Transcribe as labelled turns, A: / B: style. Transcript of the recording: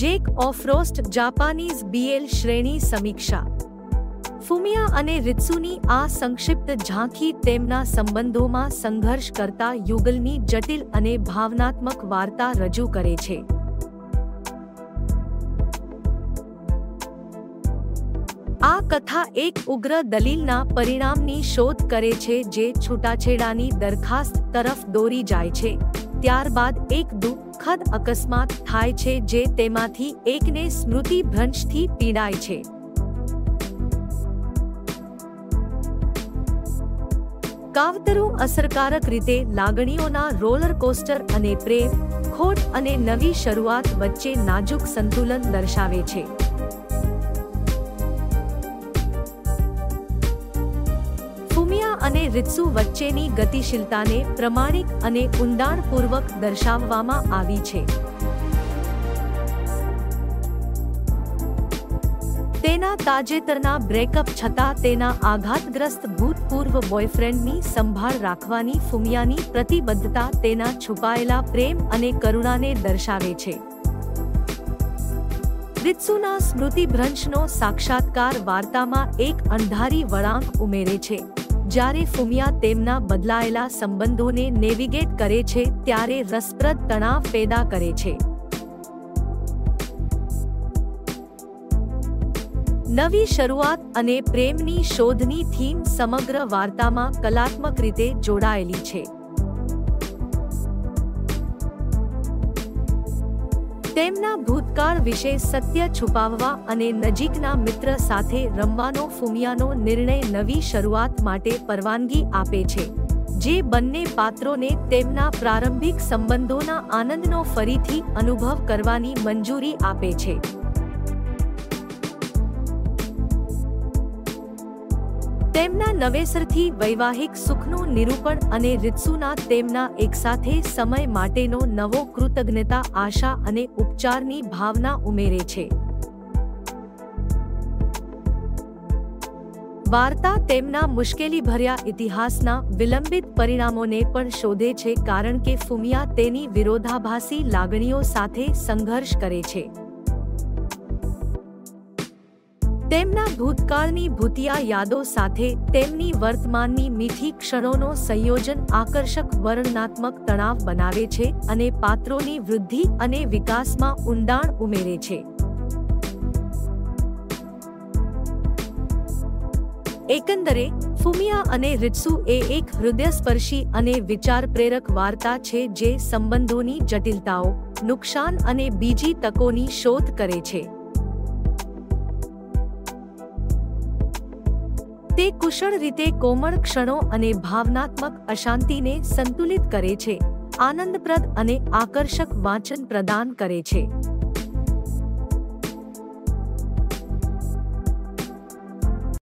A: Jack ઓફરોસ્ટ Japanese BL શ્રેણી સમીક્ષા. ફુમિયા અને રિત્સુની આ સંક્ષિપ્ત ઝાંખી તેમના સંબંધોમાં સંઘર્ષ કરતા યુગલની જટિલ અને ભાવનાત્મક વાર્તા રજૂ કરે છે. આ કથા એક ઉગ્ર દલીલના પરિણામની શોધ કરે છે જે છૂટાછેડાની દરખાસ્ત તરફ દોરી જાય છે. ત્યારબાદ એક દુઃખદ અકસ્માત થાય છે જે તેમાંથી એકને સ્મૃતિ ભ્રંશથી પીડાય છે. કાવતરું અસરકારક રીતે લાગણીઓના રોલર કોસ્ટર અને પ્રેમ, ખોટ અને નવી શરૂઆત વચ્ચે નાજુક સંતુલન દર્શાવે છે. અને રિત્સુ વચ્ચેની ગતિશીલતાને પ્રમાણિક અને ઊંડાણપૂર્વક દર્શાવવામાં આવી છે. તેના તાજેતરના બ્રેકઅપ છતાં તેના આઘાતગ્રસ્ત ભૂતપૂર્વ બોયફ્રેન્ડની સંભાળ રાખવાની ફુમિયાની પ્રતિબદ્ધતા તેના છુપાયેલા પ્રેમ અને કરુણાને દર્શાવે છે. રિત્સુના સ્મૃતિભ્રંશનો સાક્ષાત્કાર વાર્તામાં એક અંધારી વળાંક ઉમેરે છે. જ્યારે ફુમિયા તેમના બદલાયેલા સંબંધોને નેવિગેટ કરે છે, ત્યારે રસપ્રદ તણાવ પેદા કરે છે. નવી શરૂઆત અને પ્રેમની શોધની થીમ સમગ્ર વાર્તામાં કલાત્મક રીતે જોડાયેલી છે. તેમના ભૂતકાળ વિશે સત્ય છુપાવવા અને નજીકના મિત્ર સાથે રમવાનો ફુમિયાનો નિર્ણય નવી શરૂઆત માટે પરવાનગી આપે છે, જે બંને પાત્રોને તેમના પ્રારંભિક સંબંધોના આનંદનો ફરીથી અનુભવ કરવાની મંજૂરી આપે છે. તેમના નવેસરથી વૈવાહિક સુખનું નિરૂપણ અને રિત્સુના તેમના એકસાથે સમય માટેનો નવો કૃતજ્ઞતા, આશા અને ઉપચારની ભાવના ઉમેરે છે. વાર્તા તેમના મુશ્કેલીભર્યા ઇતિહાસના વિલંબિત પરિણામોને પણ શોધે છે કારણ કે ફુમિયા તેની વિરોધાભાસી લાગણીઓ સાથે સંઘર્ષ કરે છે. તેમના ભૂતકાળની ભૂતિયા યાદો સાથે તેમની વર્તમાનની મીઠી ક્ષણોનો સંયોજન આકર્ષક વર્ણનાત્મક તણાવ બનાવે છે અને પાત્રોની વૃદ્ધિ અને વિકાસમાં ઊંડાણ ઉમેરે છે. એકંદરે, ફુમિયા અને રિત્સુ એ એક હૃદયસ્પર્શી અને વિચાર પ્રેરક વાર્તા છે જે સંબંધોની જટિલતાઓ, નુકસાન અને બીજી તકોની શોધ કરે છે. તે કુશળ રીતે કોમળ ક્ષણો અને ભાવનાત્મક અશાંતિને સંતુલિત કરે છે, આનંદપ્રદ અને આકર્ષક વાંચન પ્રદાન કરે છે.